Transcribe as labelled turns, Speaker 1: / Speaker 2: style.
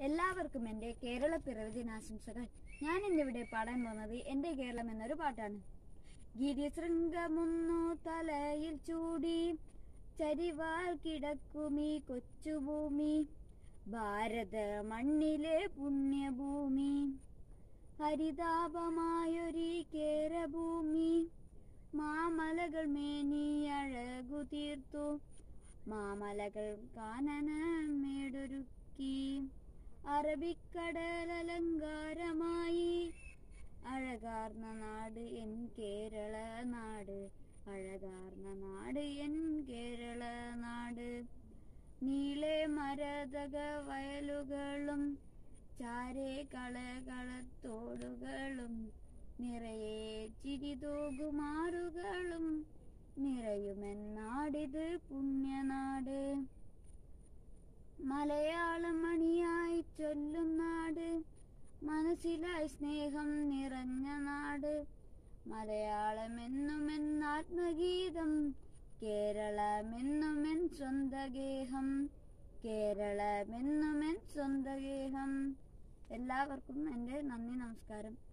Speaker 1: എല്ലാവർക്കും എന്റെ കേരള പിറവി ദിനാശംസകൾ ഞാൻ ഇന്നിവിടെ പാടാൻ പോകുന്നത് എന്റെ കേരളം എന്നൊരു പാട്ടാണ്. ഗിരിശൃംഗമൊന്നു തലയിൽ ചൂടി ചരിവാൽ കിടക്കുമീ കൊച്ചുഭൂമി ഭാരത മണ്ണിലെ പുണ്യഭൂമി ഹരിതാപമായൊരു കേരഭൂമി മാമലകൾ മേനി അഴകു തീർത്തു മാമലകൾ കാനനമേടൊരുക്കി അറബിക്കടലലങ്കാരമായി. അഴകാർന്ന നാട് എൻ കേരള നാട്. അഴകാർന്ന നാട് എൻ കേരള നാട്. നീളെ മരതക വയലുകളും ചാരേ കളകളത്തോടുകളും നിറയെ ചിരിതോകുമാറുകളും നിറയുമെന്നാടിത് പുണ്യനാട്. മനസ്സിലായി സ്നേഹം നിറഞ്ഞ നാട്. മലയാളമെന്നുമെൻ ആത്മഗീതം കേരളമെന്നുമെൻ സ്വന്തഗേഹം കേരളമെന്നുമെൻ സ്വന്തഗേഹം. എല്ലാവർക്കും എന്റെ നന്ദി നമസ്കാരം.